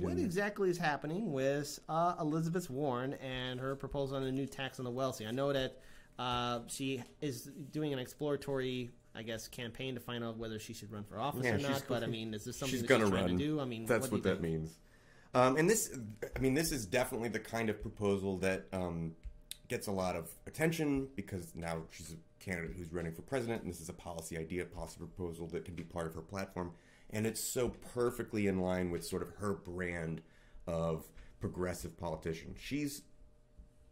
what exactly is happening with uh, Elizabeth Warren and her proposal on a new tax on the wealthy? I know that uh, she is doing an exploratory, I guess, campaign to find out whether she should run for office Yeah, or not. But I mean, is this something she's that gonna she's run. to do? I mean, That's what, what, that think? means. Um, and this, I mean, this is definitely the kind of proposal that um, gets a lot of attention because now she's a candidate who's running for president, and this is a policy idea, policy proposal that can be part of her platform, and it's so perfectly in line with sort of her brand of progressive politician. She's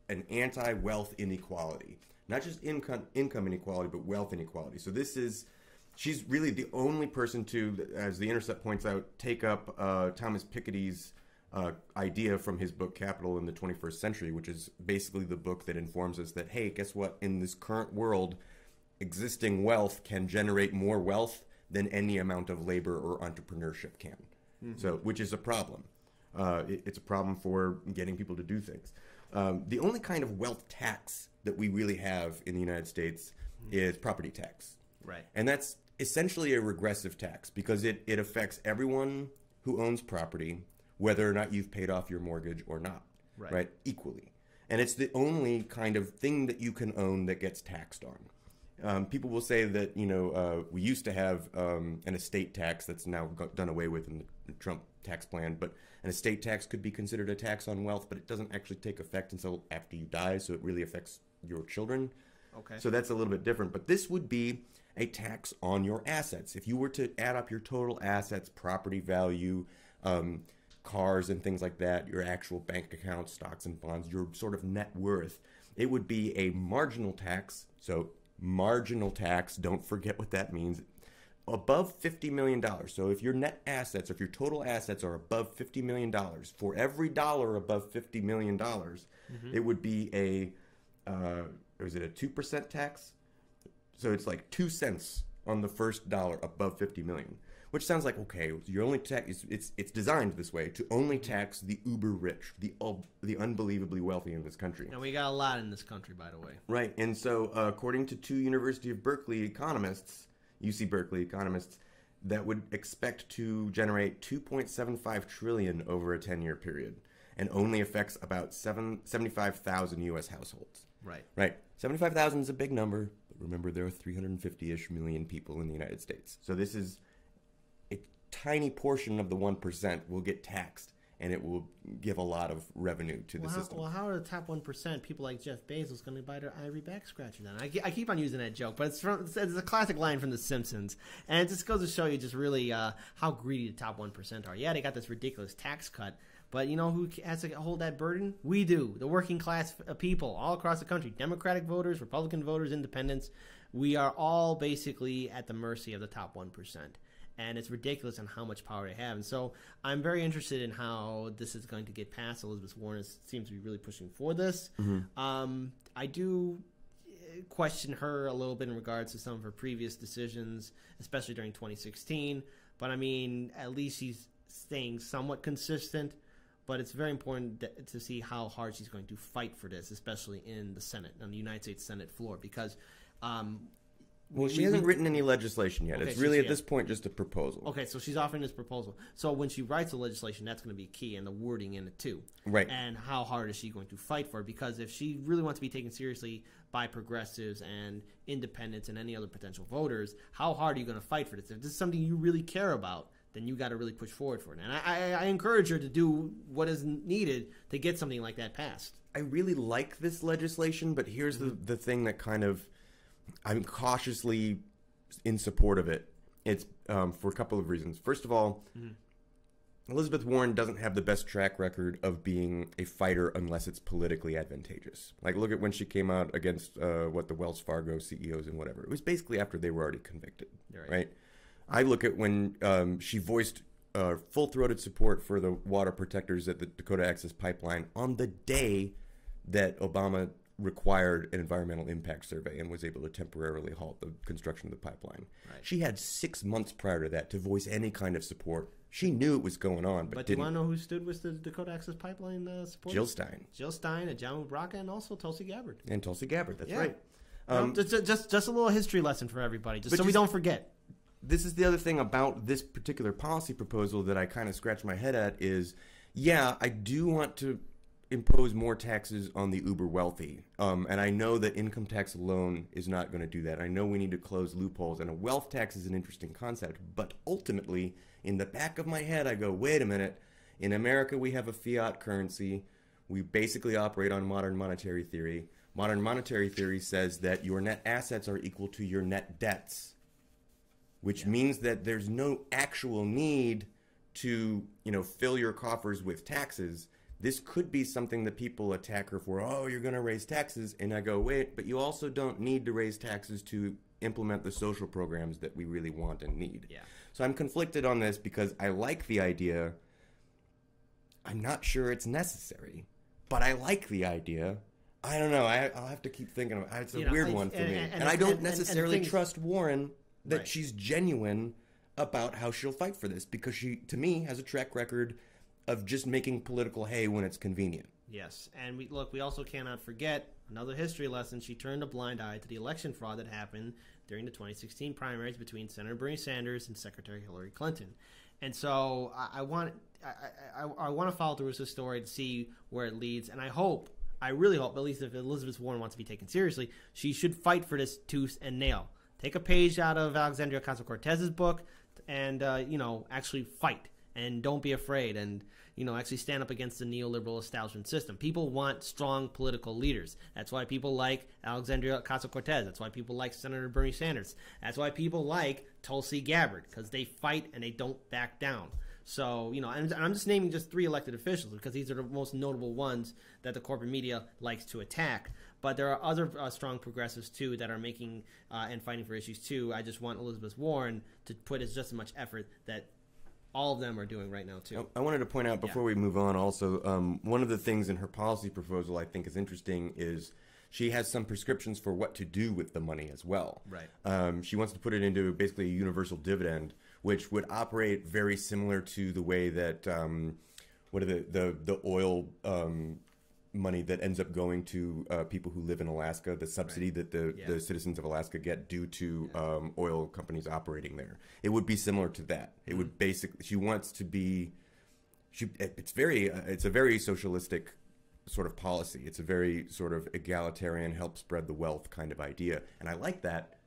an anti-wealth inequality, not just income income inequality, but wealth inequality. So this is she's really the only person to, as the Intercept points out, take up uh, Thomas Piketty's uh, idea from his book Capital in the 21st Century, which is basically the book that informs us that hey, guess what? In this current world, existing wealth can generate more wealth than any amount of labor or entrepreneurship can. So, which is a problem. Uh, it- it's a problem for getting people to do things. Um, the only kind of wealth tax that we really have in the United States is property tax. Right. And that's essentially a regressive tax because it, it affects everyone who owns property, whether or not you've paid off your mortgage or not, Right. Equally. And it's the only kind of thing that you can own that gets taxed on. Um, people will say that, you know, uh, we used to have um, an estate tax that's now got done away with in the Trump tax plan, but an estate tax could be considered a tax on wealth, but it doesn't actually take effect until after you die, so it really affects your children. Okay. So that's a little bit different. But this would be a tax on your assets. If you were to add up your total assets, property value, um, cars and things like that, your actual bank accounts, stocks and bonds, your sort of net worth, it would be a marginal tax. So marginal tax, don't forget what that means. Above $50 million. So if your net assets, or if your total assets are above $50 million, for every dollar above $50 million, it would be a, uh, is it a 2% tax? So it's like two cents on the first dollar above 50 million, which sounds like okay. You're only tax. It's, it's it's designed this way to only tax the uber rich, the ul- the unbelievably wealthy in this country. And we got a lot in this country, by the way. Right. And so, uh, according to two University of Berkeley economists, UC Berkeley economists, that would expect to generate 2.75 trillion over a 10-year period, and only affects about seven, 75,000 U.S. households. Right. Right. 75,000 is a big number, but remember there are 350-ish million people in the United States. So this is tiny portion of the 1% will get taxed and it will give a lot of revenue to the Well how, system. well, how are the top one percent people like Jeff Bezos going to buy their ivory back scratcher? Then I, I keep on using that joke, but it's from it's, it's a classic line from The Simpsons, and it just goes to show you just really uh, how greedy the top one percent are. Yeah, they got this ridiculous tax cut, but you know who has to hold that burden? We do, the working class uh, people all across the country, Democratic voters, Republican voters, Independents. We are all basically at the mercy of the top one percent and it's ridiculous on how much power they have. And so I'm very interested in how this is going to get passed. Elizabeth Warren is, seems to be really pushing for this. Um, I do uh, question her a little bit in regards to some of her previous decisions, especially during 2016. But I mean, at least she's staying somewhat consistent. But it's very important to see how hard she's going to fight for this, especially in the Senate, on the United States Senate floor, because. Um, Well, she we- hasn't written any legislation yet. Okay, it's really at this point just a proposal. Okay, so she's offering this proposal. So when she writes the legislation, that's going to be key, and the wording in it too. Right. And how hard is she going to fight for it? Because if she really wants to be taken seriously by progressives and independents and any other potential voters, how hard are you going to fight for this? If this is something you really care about, then you got to really push forward for it. And I, I, I encourage her to do what is needed to get something like that passed. I really like this legislation, but here's the, mm-hmm. the thing that kind of I'm cautiously in support of it. It's um, for a couple of reasons. First of all, Elizabeth Warren doesn't have the best track record of being a fighter unless it's politically advantageous. Like, look at when she came out against uh, what the Wells Fargo CEOs and whatever. It was basically after they were already convicted, Right. right? I look at when um, she voiced uh, full-throated support for the water protectors at the Dakota Access Pipeline on the day that Obama required an environmental impact survey and was able to temporarily halt the construction of the pipeline. Right. She had six months prior to that to voice any kind of support. She knew it was going on, but, But do you want to know who stood with the Dakota Access Pipeline uh, support? Jill Stein Jill Stein, and Ajamu Baraka, and also Tulsi Gabbard. and Tulsi Gabbard. That's Yeah. right. Um, Um, just, just just a little history lesson for everybody, just so we don't forget. this is the other thing about this particular policy proposal that I kind of scratch my head at is, yeah, I do want to impose more taxes on the uber wealthy. Um, and I know that income tax alone is not going to do that. I know we need to close loopholes, and a wealth tax is an interesting concept. But ultimately, in the back of my head, I go, wait a minute. In America, we have a fiat currency. We basically operate on modern monetary theory. Modern monetary theory says that your net assets are equal to your net debts, which means that there's no actual need to, you know, fill your coffers with taxes this could be something that people attack her for. Oh, you're going to raise taxes. And I go, wait, but you also don't need to raise taxes to implement the social programs that we really want and need. Yeah. So I'm conflicted on this because I like the idea. I'm not sure it's necessary, but I like the idea. I don't know. I, will have to keep thinking of it. It's a You know, weird and- one for and- me. and- And, and- I don't necessarily things- trust Warren that Right. she's genuine about how she'll fight for this because she, to me, has a track record of just making political hay when it's convenient. Yes, and we look. We also cannot forget another history lesson. She turned a blind eye to the election fraud that happened during the 2016 primaries between Senator Bernie Sanders and Secretary Hillary Clinton. And so I, I want I, I, I want to follow through with this story to see where it leads. And I hope, I really hope, at least if Elizabeth Warren wants to be taken seriously, she should fight for this tooth and nail. Take a page out of Alexandria Ocasio Cortez's book, and uh, you know actually fight and don't be afraid. And you know actually stand up against the neoliberal establishment system. People want strong political leaders. That's why people like alexandria ocasio-cortez. That's why people like senator bernie sanders. That's why people like tulsi gabbard because they fight and they don't back down. So you know and i'm just naming just three elected officials because these are the most notable ones that the corporate media likes to attack. But there are other uh, strong progressives too that are making uh, and fighting for issues too. I just want elizabeth warren to put as just as much effort that all of them are doing right now too. I wanted to point out before we move on also, um, one of the things in her policy proposal I think is interesting is she has some prescriptions for what to do with the money as well. Right. Um, she wants to put it into basically a universal dividend, which would operate very similar to the way that um, what are the the the oil um, money that ends up going to uh, people who live in Alaska, the subsidy that the, Yeah. the citizens of Alaska get due to um, oil companies operating there. It would be similar to that. It would basically she wants to be she it's very uh, it's a very socialistic sort of policy. It's a very sort of egalitarian, help spread the wealth kind of idea, and I like that.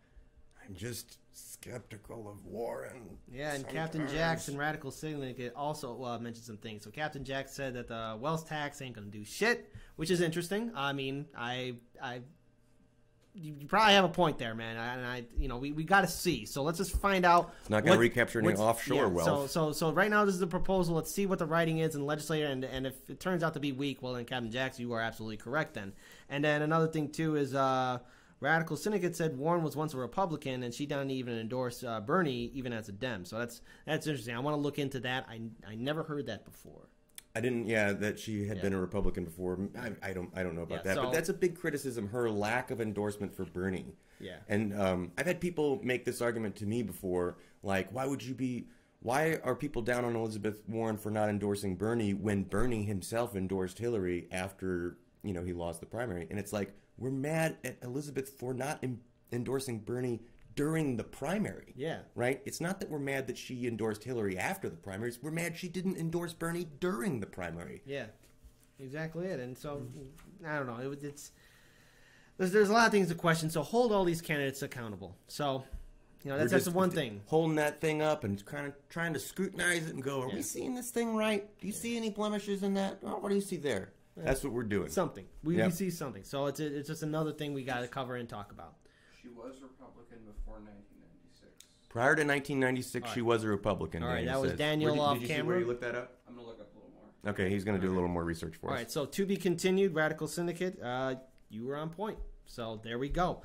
I'm just skeptical of Warren. Yeah, and Captain sometimes. Jackson, Radical Syndicate, also uh, mentioned some things. So Captain Jack said that the wealth tax ain't going to do shit, which is interesting. I mean, I, I, you, you probably have a point there, man. I, and I, you know, we, we got to see. So let's just find out. It's not gonna what- recapture any offshore So, wealth. so, so so right now this is the proposal. Let's see what the writing is in the legislature, and and if it turns out to be weak, well, then Captain Jackson, you are absolutely correct. Then, and then another thing too is. uh Radical Syndicate said Warren was once a Republican, and she didn't even endorse uh, Bernie, even as a Dem. So that's that's interesting. I want to look into that. I, I never heard that before. I didn't. Yeah, that she had Yeah. been a Republican before. I, I don't. I don't know about Yeah, that. so- but that's a big criticism. Her lack of endorsement for Bernie. Yeah. And um, I've had people make this argument to me before. Like, why would you be? Why are people down on Elizabeth Warren for not endorsing Bernie when Bernie himself endorsed Hillary after you know he lost the primary? And it's like we're mad at Elizabeth for not en- endorsing Bernie during the primary. Yeah. Right? It's not that we're mad that she endorsed Hillary after the primaries. We're mad she didn't endorse Bernie during the primary. Yeah, exactly it. And so I don't know. It, was- it's there's there's a lot of things to question. So hold all these candidates accountable. So you know that's We're that's the one thing. Holding that thing up and kind of trying to scrutinize it and go, are Yeah. we seeing this thing right? Do you see any blemishes in that? Oh, what do you see there? That's what we're doing. Something we, Yep. we see something. So it's it's just another thing we got to cover and talk about. She was Republican before 1996. Prior to 1996, All she was a Republican. All right, Daniel that was says. Daniel Where did, off did you see camera. where you looked that up? I'm gonna look up a little more. Okay, he's going to do a little more research for All us. All right, So to be continued. Radical Syndicate. Uh, you were on point. So there we go.